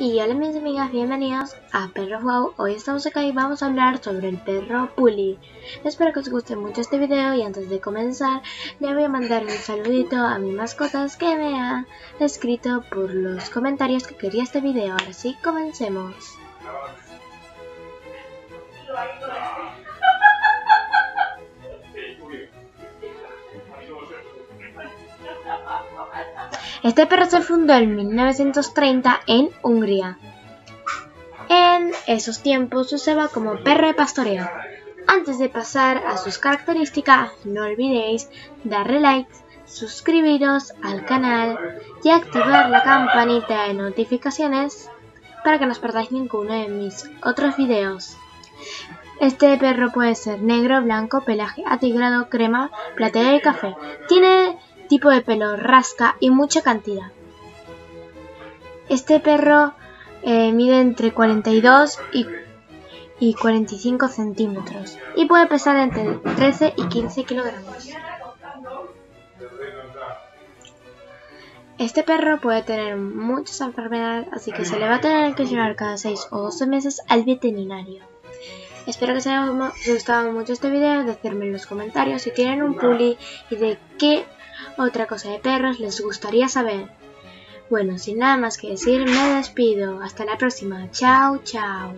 Y hola mis amigas, bienvenidos a Perro Wow. Hoy estamos acá y vamos a hablar sobre el perro Puli. Espero que os guste mucho este video y antes de comenzar le voy a mandar un saludito a mis mascotas que me han escrito por los comentarios que quería este video. Ahora sí, comencemos. Este perro se fundó en 1930 en Hungría. En esos tiempos se usaba como perro de pastoreo. Antes de pasar a sus características, no olvidéis darle like, suscribiros al canal y activar la campanita de notificaciones para que no os perdáis ninguno de mis otros videos. Este perro puede ser negro, blanco, pelaje atigrado, crema, plateado y café. Tiene tipo de pelo rasca y mucha cantidad. Este perro eh, mide entre 42 y, y 45 centímetros y puede pesar entre 13 y 15 kilogramos. Este perro puede tener muchas enfermedades, así que se le va a tener que llevar cada 6 o 12 meses al veterinario. Espero que os haya gustado mucho este video, decirme en los comentarios si tienen un puli y de qué otra cosa de perros les gustaría saber. Bueno, sin nada más que decir, me despido. Hasta la próxima. Chao, chao.